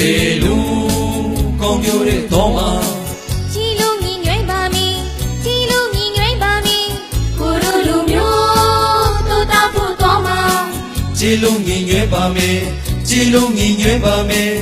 လေလူကောင်းပြိုတဲ့သောမှာကြည်လုံးငင်ရွယ်ပါမယ်ကြည်လုံးငင်ရွယ်ပါမယ်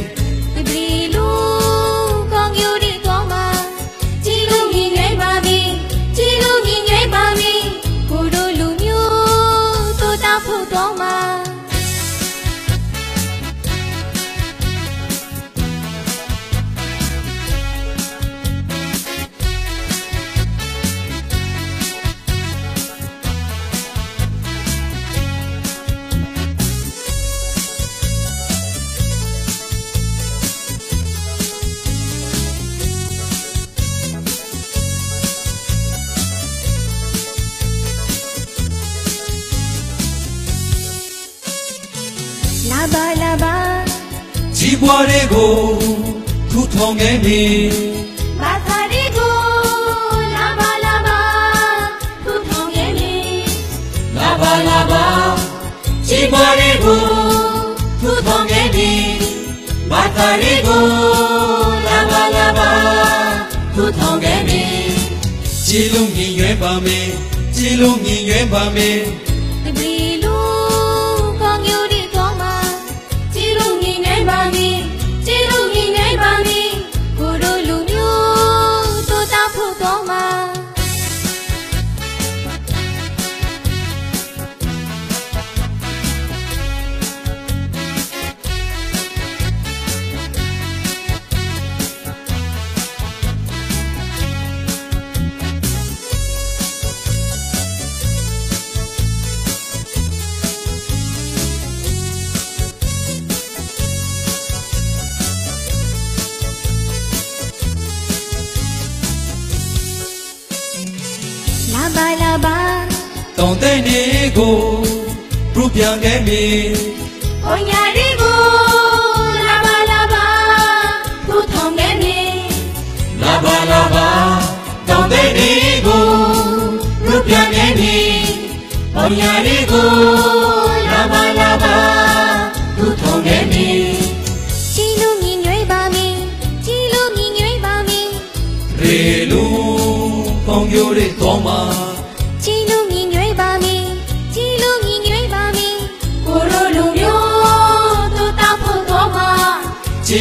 ပါလာပါကြီးပွားတဲ့ကိုထူထောင်ခဲ့ပြီဘာသာရီကိုလာပါလာပါခုထောင်ရဲ့နေလာပါလာပါကြီးပွားတဲ့ကိုထူထောင်ခဲ့ပြီဘာသာရေးကိုလာပါလာပါထူထောင်ခဲ့ပြီကြည်လုံးငင်ရွယ်ပါမယ်ကြည်လုံးငင်ရွယ်ပါမယ် လာပါလာပါတောင်တဲ့နေကိုပူပြန်ခဲ့ပြီဘုံညာရီကိုလာပါလာပါခုထောင်ရဲ့နေလာပါလာပါတောင်တဲ့နေကိုပူပြန်ခဲ့ပြီဘုံညာလေးကိုလာပါလာပါထူထောင်ခဲ့ပြီကြည်လူမြင်ငွေပါမီကြည်လူမြင်ငွေပါမီရေလူပေါင်ပြိုတဲ့တော်မှာ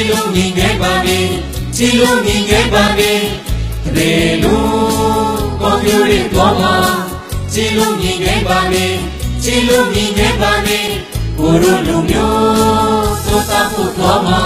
လုံးငင်ခဲ့ပါပြီကြည်လုံးငင်ခဲ့ပါပြီရေလူပေါင်ပြိုတဲ့တော်မှာကြည်လုံးငင်ခဲ့ပါပြီကြည်လုံးငင်ခဲ့ပါပြီကိုရိုလူမျိုးသောတာဖို့တော်မှာ